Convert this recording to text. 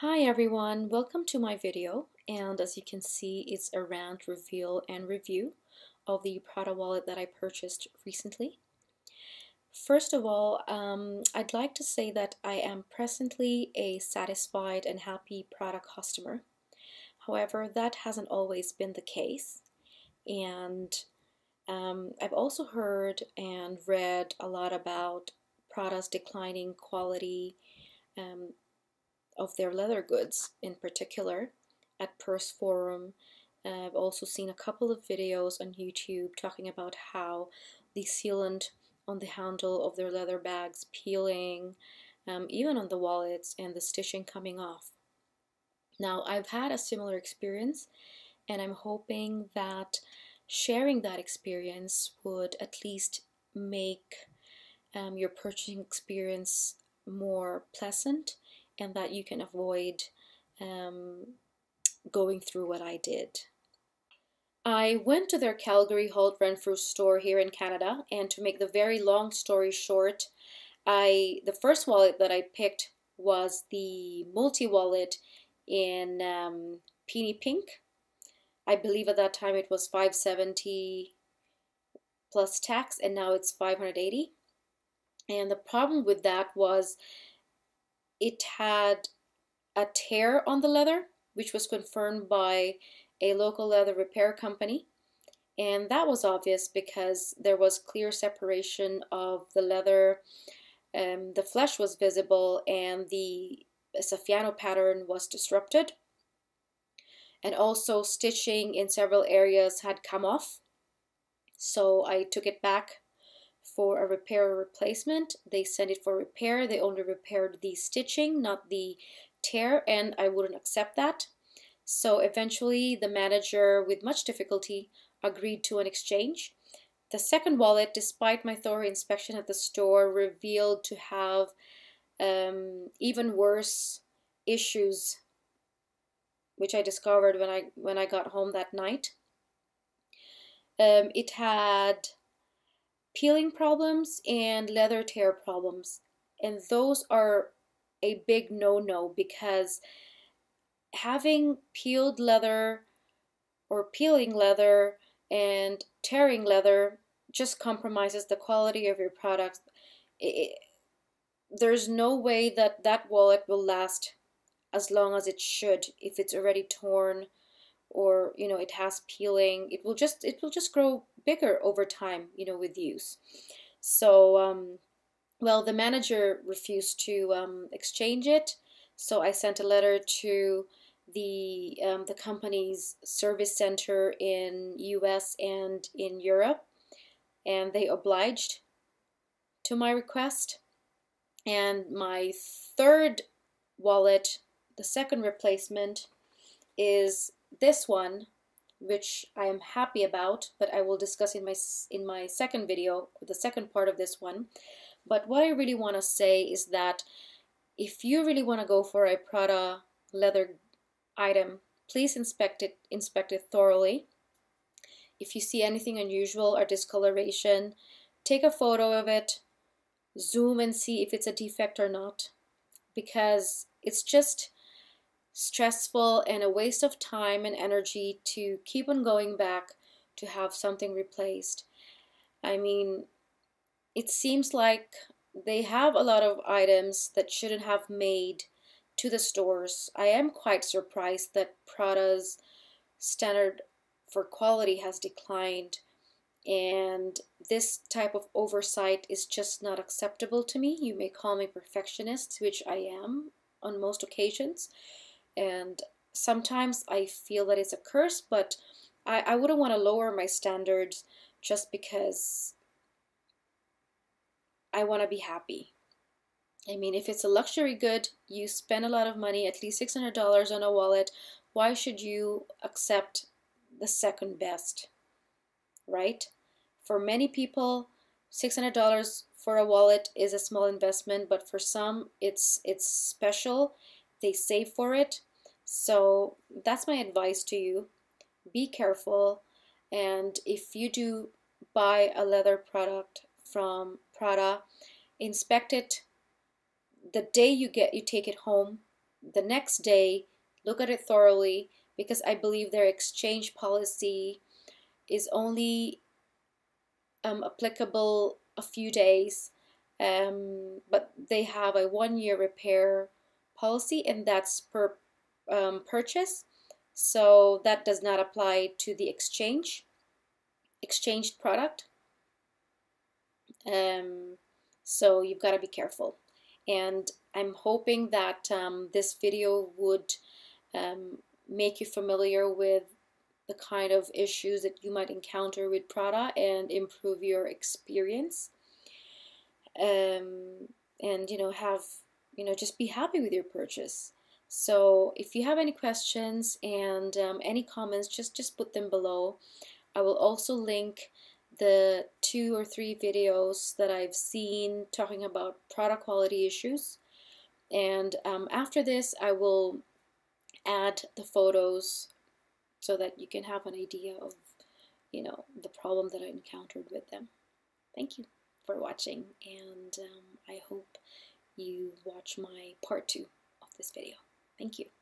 Hi everyone, welcome to my video and as you can see it's a rant reveal and review of the Prada wallet that I purchased recently. First of all, um, I'd like to say that I am presently a satisfied and happy Prada customer. However, that hasn't always been the case and um, I've also heard and read a lot about Prada's declining quality um, of their leather goods in particular at Purse Forum. I've also seen a couple of videos on YouTube talking about how the sealant on the handle of their leather bags peeling, um, even on the wallets and the stitching coming off. Now, I've had a similar experience and I'm hoping that sharing that experience would at least make um, your purchasing experience more pleasant and that you can avoid um, going through what I did. I went to their Calgary Holt Renfrew store here in Canada, and to make the very long story short, I the first wallet that I picked was the multi wallet in um, Peony Pink. I believe at that time it was 570 plus tax, and now it's 580. And the problem with that was it had a tear on the leather, which was confirmed by a local leather repair company. And that was obvious because there was clear separation of the leather, um, the flesh was visible, and the Saffiano pattern was disrupted. And also, stitching in several areas had come off. So I took it back for a repair or replacement. They sent it for repair. They only repaired the stitching, not the tear, and I wouldn't accept that. So eventually, the manager, with much difficulty, agreed to an exchange. The second wallet, despite my thorough inspection at the store, revealed to have um, even worse issues, which I discovered when I when I got home that night. Um, it had peeling problems and leather tear problems. And those are a big no-no because having peeled leather or peeling leather and tearing leather just compromises the quality of your product. It, there's no way that that wallet will last as long as it should if it's already torn or you know it has peeling it will just it will just grow bigger over time you know with use. So um, well the manager refused to um, exchange it. So I sent a letter to the um, the company's service center in US and in Europe and they obliged to my request. And my third wallet the second replacement is this one, which I am happy about, but I will discuss in my in my second video, the second part of this one. But what I really want to say is that if you really want to go for a Prada leather item, please inspect it inspect it thoroughly. If you see anything unusual or discoloration, take a photo of it, zoom and see if it's a defect or not because it's just stressful and a waste of time and energy to keep on going back to have something replaced. I mean, it seems like they have a lot of items that shouldn't have made to the stores. I am quite surprised that Prada's standard for quality has declined and this type of oversight is just not acceptable to me. You may call me perfectionist, which I am on most occasions, and sometimes I feel that it's a curse, but I, I wouldn't want to lower my standards just because I want to be happy. I mean, if it's a luxury good, you spend a lot of money, at least $600 on a wallet, why should you accept the second best, right? For many people, $600 for a wallet is a small investment, but for some, it's it's special. They save for it. So that's my advice to you. Be careful and if you do buy a leather product from Prada, inspect it the day you get you take it home the next day look at it thoroughly because I believe their exchange policy is only um, applicable a few days um, but they have a one year repair policy and that's per um, purchase. So that does not apply to the exchange exchanged product. Um, so you've got to be careful. And I'm hoping that um, this video would um, make you familiar with the kind of issues that you might encounter with Prada and improve your experience. Um, and you know have you know just be happy with your purchase so if you have any questions and um, any comments just just put them below. I will also link the two or three videos that I've seen talking about product quality issues. And um, after this I will add the photos so that you can have an idea of you know the problem that I encountered with them. Thank you for watching and um, I hope you watch my part two of this video. Thank you.